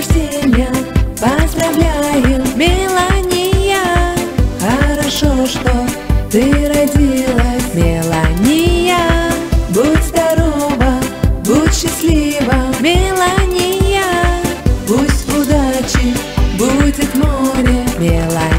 рождения. Поздравляю, Мелания. Хорошо, что ты родилась, Мелания. Будь здорова, будь счастлива, Мелания. Пусть удачи будет море, Мелания.